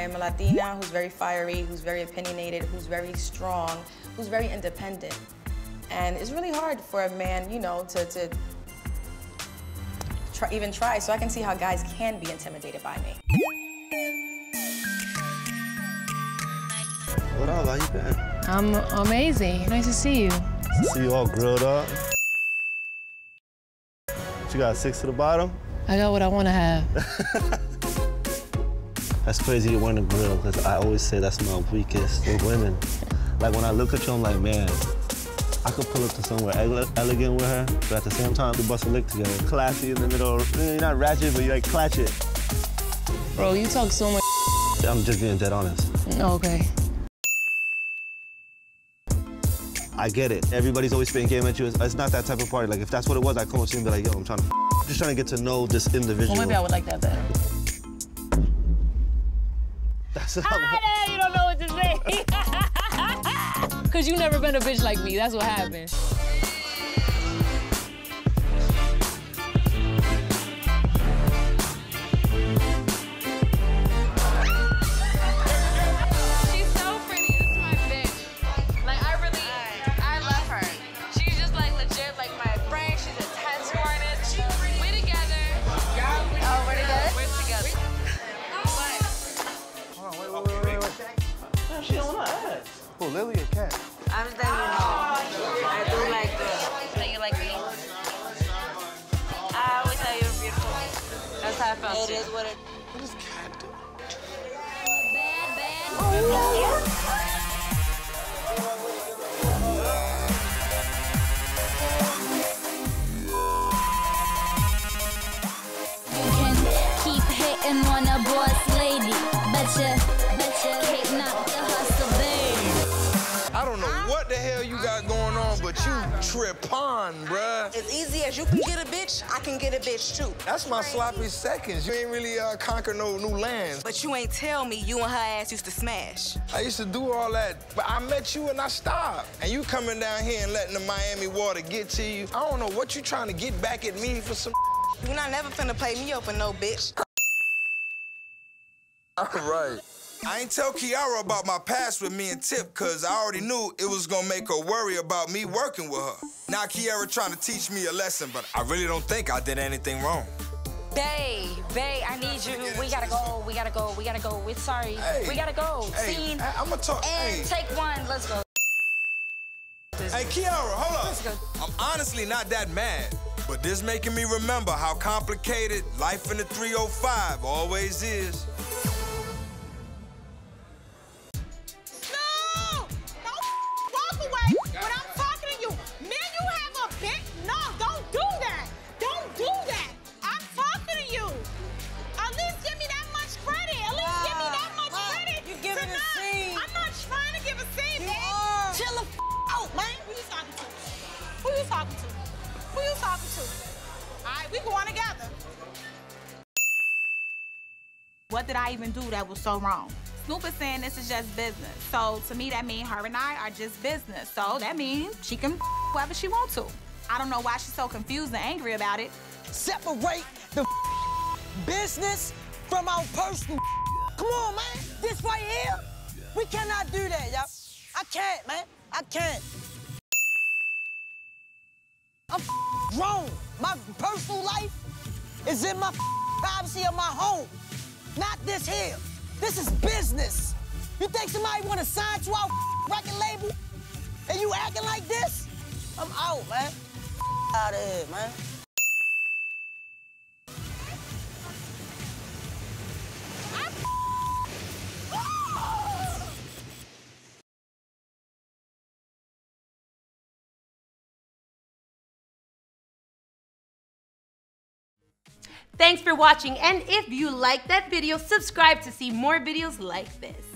I am a Latina who's very fiery, who's very opinionated, who's very strong, who's very independent. And it's really hard for a man, you know, to, to try, even try. So I can see how guys can be intimidated by me. What up? How you been? I'm amazing. Nice to see you. See you all grilled up. You got six to the bottom? I got what I want to have. That's crazy you want a grill, because I always say that's my weakest with women. Like when I look at you, I'm like, man, I could pull up to somewhere ele elegant with her, but at the same time, we bust a lick together. Classy in the middle. You're not ratchet, but you like clutch it. Bro, you talk so much. I'm just being dead honest. Okay. I get it. Everybody's always spitting game at you. It's, it's, not that type of party. Like, if that's what it was, I'd come up to you and be like, yo, I'm trying to just trying to get to know this individual. Well, maybe I would like that better. That's how I know you don't know what to say. Cause you never been a bitch like me. That's what happened. Lily a cat? I'm just letting you know. I do like this. So you like me? I always thought you were beautiful. That's how I felt. It too. is what it. What does cat do? Bad, bad. Oh, on on, bruh. As easy as you can get a bitch, I can get a bitch too. That's my sloppy seconds. You ain't really uh, conquer no new lands. But you ain't tell me you and her ass used to smash. I used to do all that, but I met you and I stopped. And you coming down here and letting the Miami water get to you. I don't know what you trying to get back at me for some You're not never finna play me up for no bitch. All right. I ain't tell Keyara about my past with me and Tip, cause I already knew it was gonna make her worry about me working with her. Now Keyara trying to teach me a lesson, but I really don't think I did anything wrong. Babe, babe, I need you. We gotta go, we gotta go, we gotta go. We're sorry. Hey, we gotta go. Hey, Scene. I'm gonna talk. And hey. take one, let's go. Hey, Keyara, hold up. I'm honestly not that mad, but this making me remember how complicated life in the 305 always is. Talking to? Who you talking to? All right, we going together. What did I even do that was so wrong? Snoop is saying this is just business. So to me, that means her and I are just business. So that means she can whoever she wants to. I don't know why she's so confused and angry about it. Separate the business from our personal. Come on, man. This right here, we cannot do that, y'all. I can't, man. I can't. I'm grown. My personal life is in my privacy of my home, not this here. This is business. You think somebody want to sign to our record label and you acting like this? I'm out, man. Out of here, man. Thanks for watching and if you liked that video, subscribe to see more videos like this.